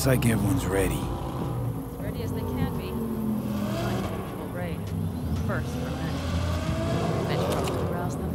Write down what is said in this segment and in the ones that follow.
Looks like everyone's ready. As ready as they can be. Unusual raid. First for many. Bet to arouse them?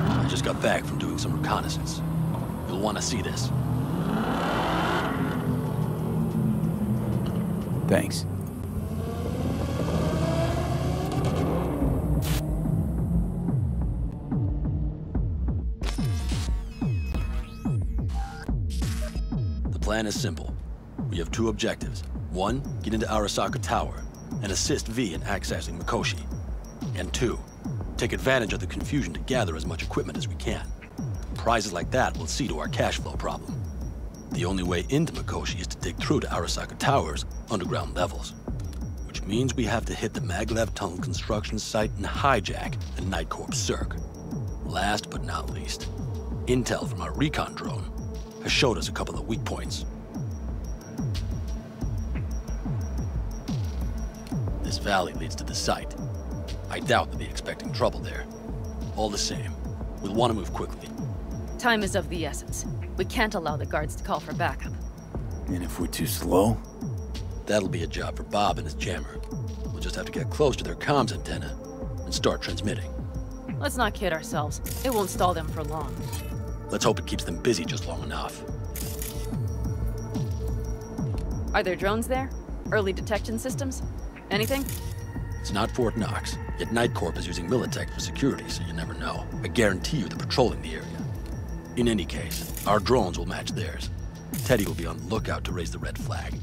I just got back from doing some reconnaissance. You'll want to see this. Thanks. Plan is simple. We have two objectives. One, get into Arasaka Tower and assist V in accessing Mikoshi. And two, take advantage of the confusion to gather as much equipment as we can. Prizes like that will see to our cash flow problem. The only way into Mikoshi is to dig through to Arasaka Tower's underground levels. Which means we have to hit the Maglev Tunnel construction site and hijack the Night Corp's Cirque. Last but not least, intel from our recon drone has showed us a couple of weak points. This valley leads to the site. I doubt they'll be expecting trouble there. All the same, we'll want to move quickly. Time is of the essence. We can't allow the guards to call for backup. And if we're too slow? That'll be a job for Bob and his jammer. We'll just have to get close to their comms antenna and start transmitting. Let's not kid ourselves. It won't stall them for long. Let's hope it keeps them busy just long enough. Are there drones there? Early detection systems? Anything? It's not Fort Knox, yet Night Corp is using Militech for security, so you never know. I guarantee you they're patrolling the area. In any case, our drones will match theirs. Teddy will be on the lookout to raise the red flag.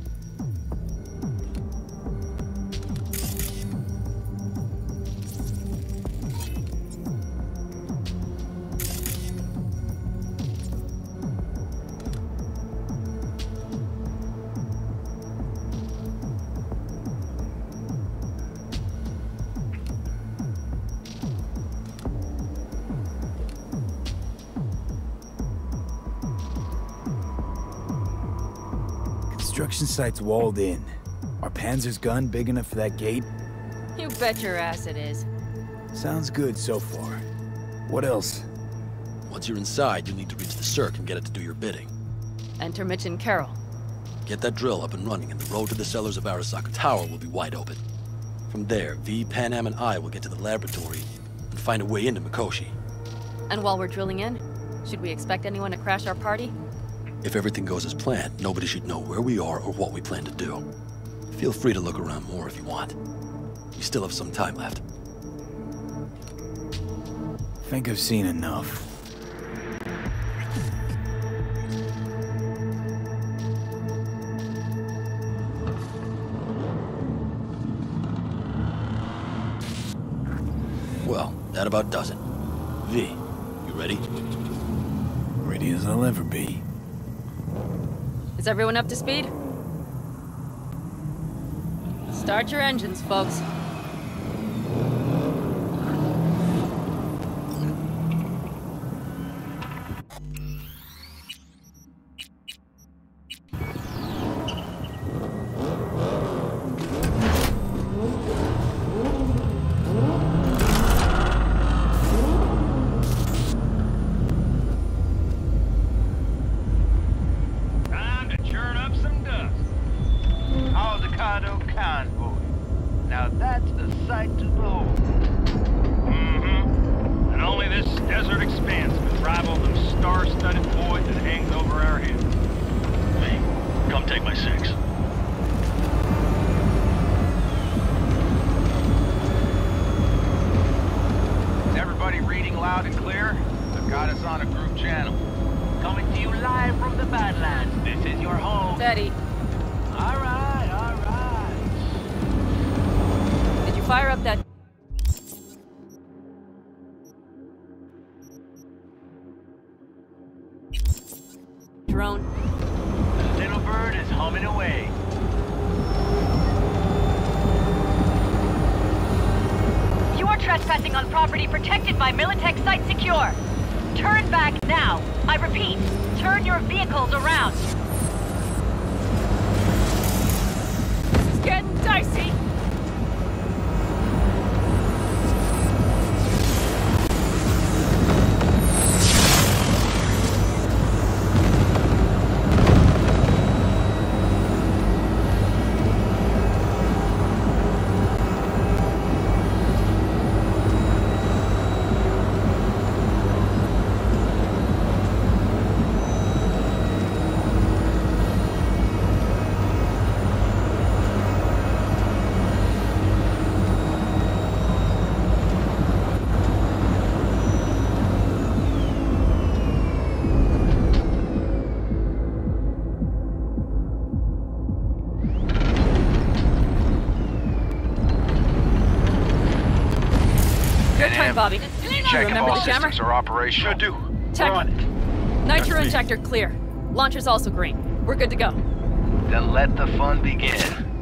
Site's walled in. Are Panzer's gun big enough for that gate? You bet your ass it is. Sounds good so far. What else? Once you're inside, you'll need to reach the Cirque and get it to do your bidding. Enter Mitch and Carol. Get that drill up and running, and the road to the cellars of Arasaka Tower will be wide open. From there, V, Panam, and I will get to the laboratory and find a way into Mikoshi. And while we're drilling in, should we expect anyone to crash our party? If everything goes as planned, nobody should know where we are or what we plan to do. Feel free to look around more if you want. You still have some time left. Think I've seen enough. Well, that about does it. V, you ready? Ready as I'll ever be. Is everyone up to speed? Start your engines, folks. Turn your vehicles around. Is getting dicey. Check if remember all the jammer? systems are operational. Should do. Check. We're on it. Nitro me. injector clear. Launcher's also green. We're good to go. Then let the fun begin.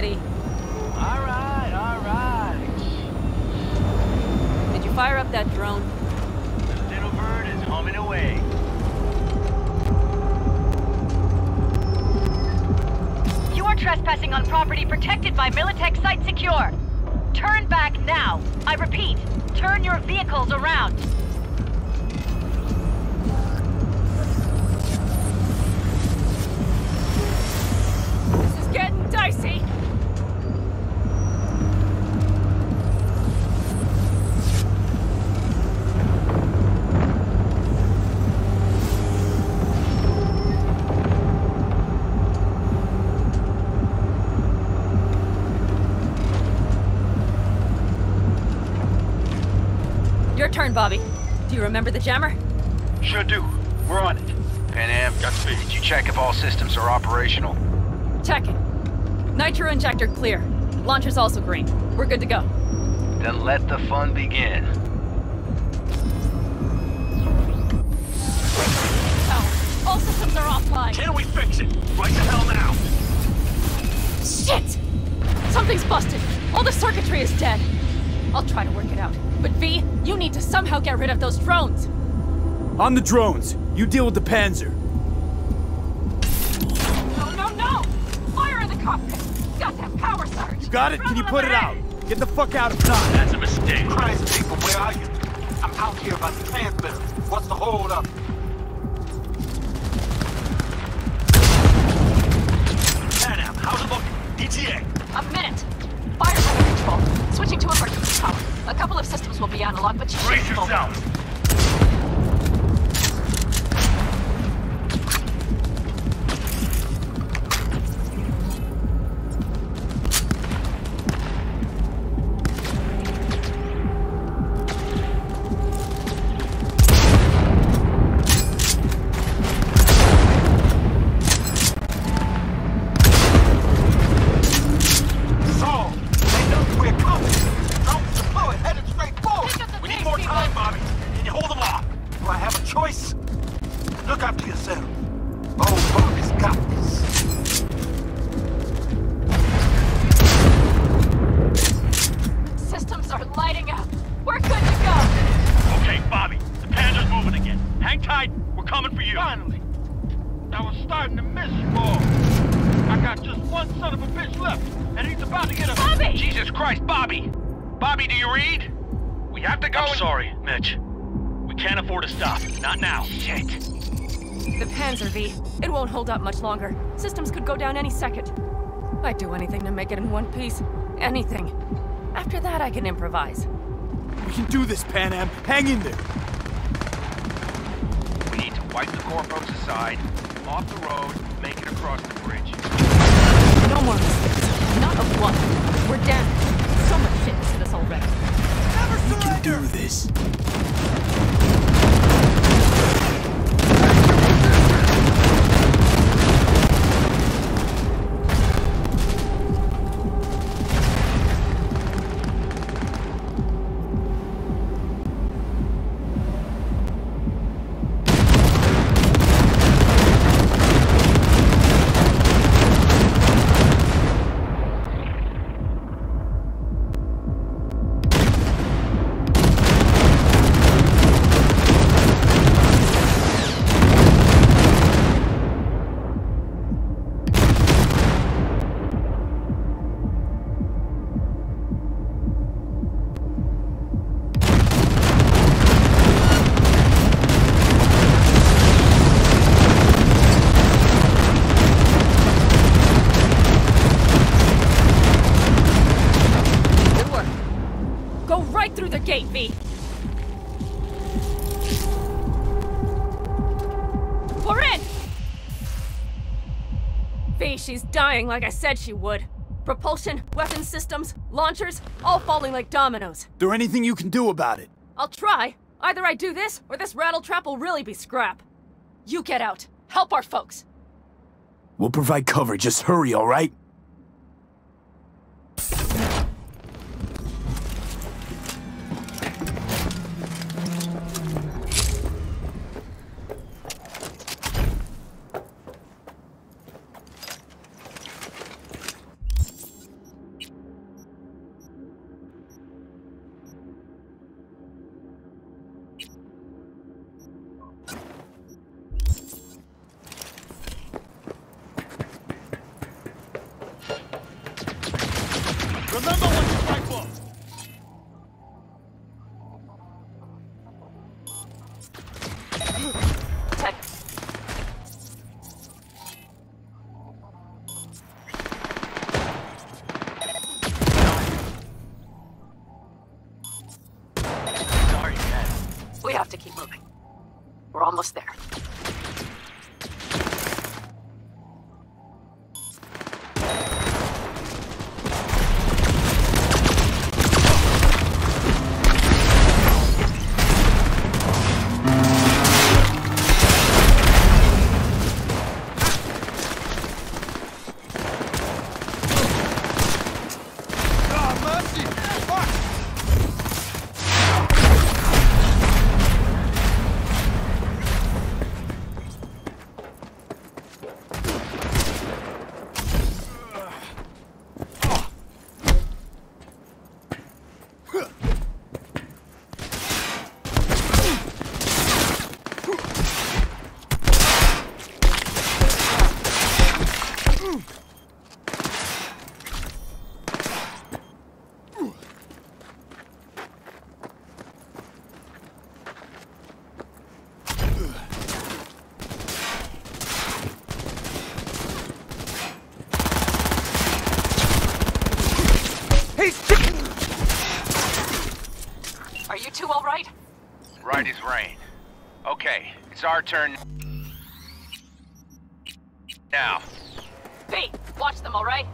Home. Steady. All right, all right. Did you fire up that drone? The little bird is humming away. You are trespassing on property protected by Militech Site Secure. Turn back now. I repeat, turn your vehicles around. Turn, Bobby. Do you remember the jammer? Sure do. We're on it. Panam, did you check if all systems are operational? Checking. Nitro injector clear. Launcher's also green. We're good to go. Then let the fun begin. Tower, all systems are offline. Can we fix it? Right the hell now! Shit! Something's busted. All the circuitry is dead. I'll try to work it out. But V, you need to somehow get rid of those drones. On the drones. You deal with the Panzer. No, no, no! Fire in the cockpit! Goddamn power surge! Got it? Can you put it out? Get the fuck out of Dodge. That's a mistake. Christ, people, where are you? I'm out here by the transmitter. What's the hold up? Madam, how's it looking? ETA. A minute! Fire's under control. Switching to emergency power. A couple of systems will be analog, but you should Brace yourself. Up much longer. Systems could go down any second. I'd do anything to make it in one piece. Anything. After that, I can improvise. We can do this, Panam. Hang in there. We need to wipe the corpos aside, off the road, make it across the bridge. No more mistakes. Not a one. We're damaged. So much shit into this already. We can do this. Like I said she would. Propulsion, weapon systems, launchers, all falling like dominoes. There anything you can do about it? I'll try. Either I do this, or this rattle trap will really be scrap. You get out. Help our folks. We'll provide cover. Just hurry, all it's our turn. Now, V, watch them, all right?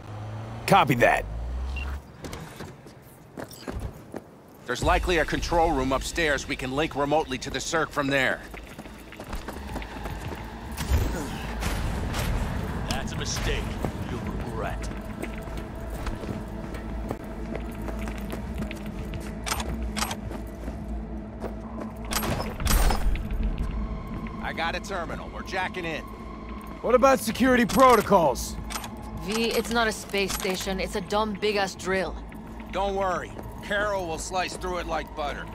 Copy that. There's likely a control room upstairs we can link remotely to the circ from there. That's a mistake. You'll regret. I a terminal. We're jacking in. What about security protocols? V, it's not a space station. It's a dumb big-ass drill. Don't worry. Carol will slice through it like butter.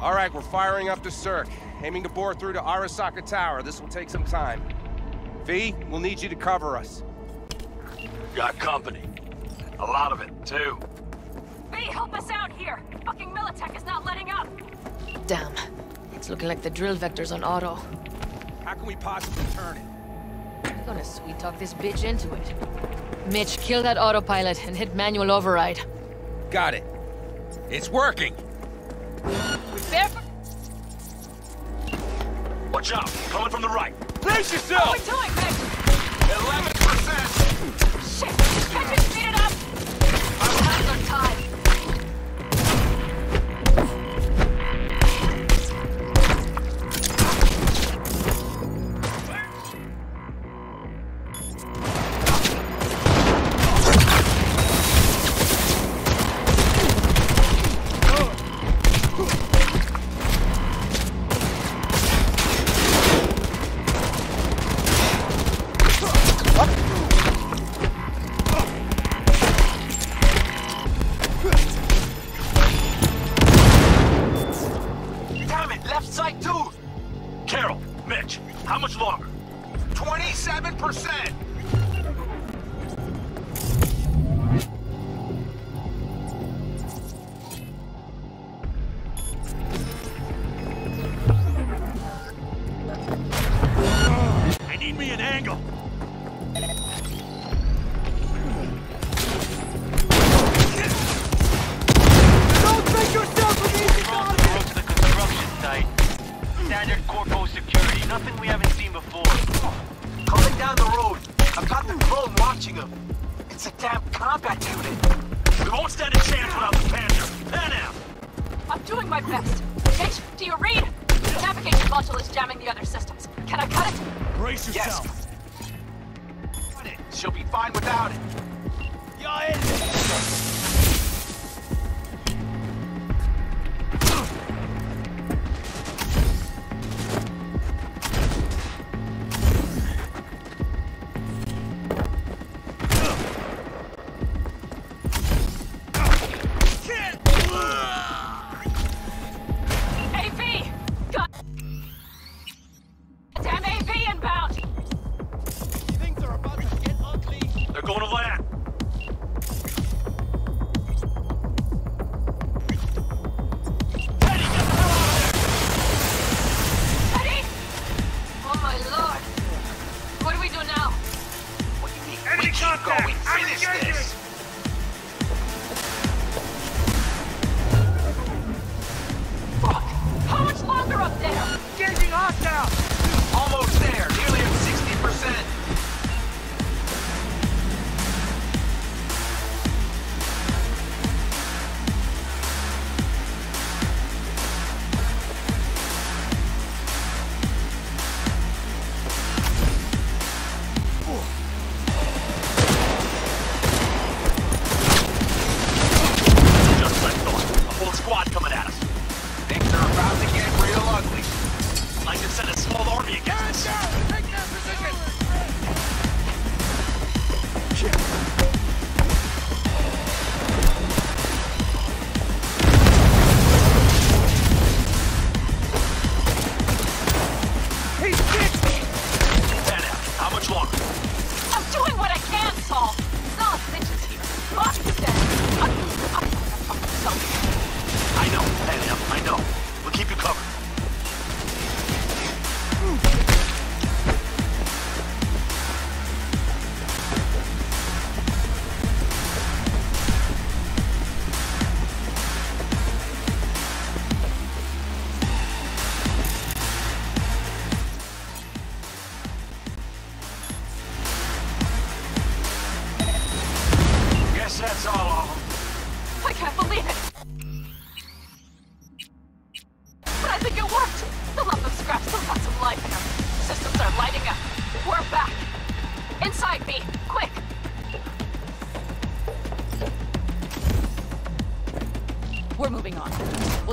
All right, we're firing up the circ. Aiming to bore through to Arasaka Tower. This will take some time. V, we'll need you to cover us. Got company. A lot of it, too. V, help us out here! Fucking Militech is not letting up! Damn. It's looking like the drill vector's on auto. How can we possibly turn it? I'm gonna sweet-talk this bitch into it. Mitch, kill that autopilot and hit manual override. Got it. It's working! Prepare for... Watch out, coming from the right. Brace yourself! are we doing, Mitch? 11%!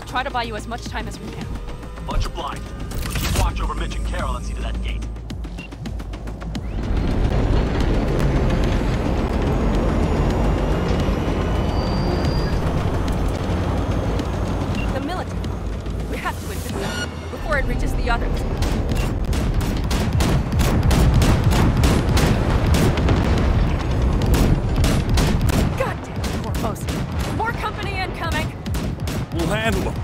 We'll try to buy you as much time as we can. Much obliged. We'll keep watch over Mitch and Carol and see to that gate. The military. We have to advance before it reaches the others. handle them.